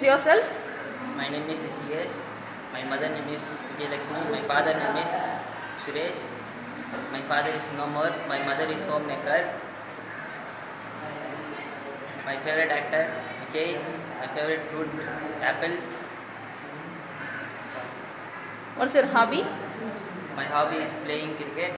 Introduce yourself. My name is Rishikesh. My mother name is Vijay My father name is Suresh. My father is no more. My mother is homemaker. My favorite actor Vijay. My favorite fruit apple. What's your hobby? My hobby is playing cricket.